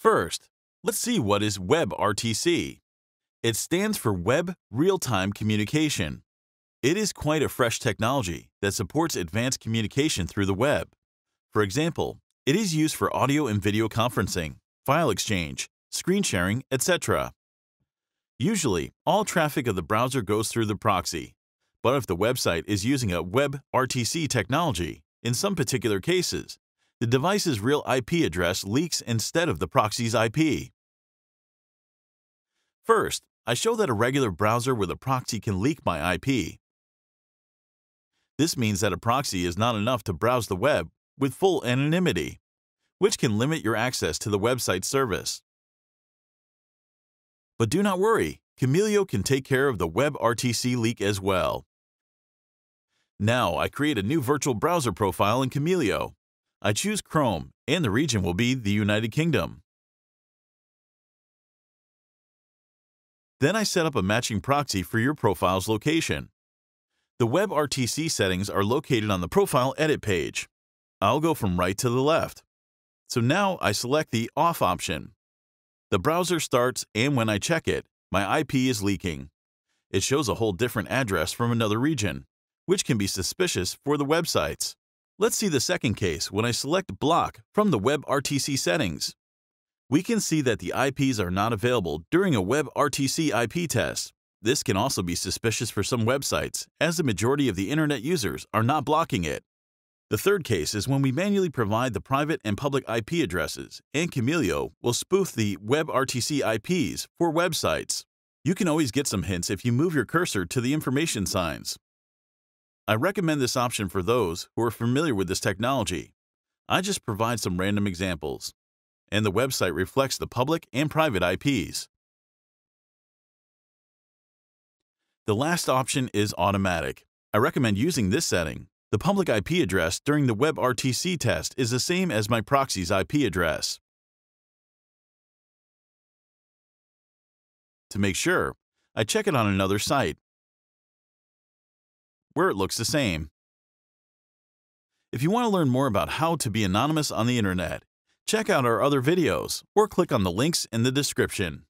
First, let's see what is WebRTC. It stands for Web Real-Time Communication. It is quite a fresh technology that supports advanced communication through the web. For example, it is used for audio and video conferencing, file exchange, screen sharing, etc. Usually, all traffic of the browser goes through the proxy. But if the website is using a WebRTC technology, in some particular cases, the device's real IP address leaks instead of the proxy's IP. First, I show that a regular browser with a proxy can leak my IP. This means that a proxy is not enough to browse the web with full anonymity, which can limit your access to the website service. But do not worry, Kameleo can take care of the WebRTC leak as well. Now I create a new virtual browser profile in Kameleo. I choose Chrome, and the region will be the United Kingdom. Then I set up a matching proxy for your profile's location. The WebRTC settings are located on the Profile Edit page. I'll go from right to the left. So now I select the Off option. The browser starts, and when I check it, my IP is leaking. It shows a whole different address from another region, which can be suspicious for the websites. Let's see the second case when I select Block from the WebRTC settings. We can see that the IPs are not available during a WebRTC IP test. This can also be suspicious for some websites, as the majority of the internet users are not blocking it. The third case is when we manually provide the private and public IP addresses, and Kameleo will spoof the WebRTC IPs for websites. You can always get some hints if you move your cursor to the information signs. I recommend this option for those who are familiar with this technology. I just provide some random examples, and the website reflects the public and private IPs. The last option is automatic. I recommend using this setting. The public IP address during the WebRTC test is the same as my proxy's IP address. To make sure, I check it on another site, where it looks the same. If you want to learn more about how to be anonymous on the internet, check out our other videos or click on the links in the description.